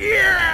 Yeah.